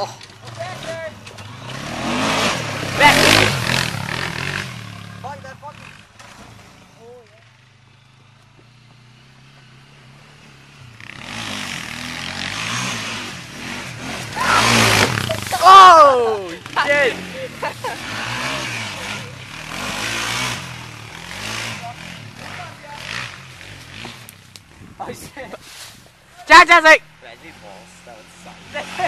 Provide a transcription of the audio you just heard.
Oh. Back. Oh, shit. oh, shit. Cha cha dịch. Lại đi bỏ sao sao.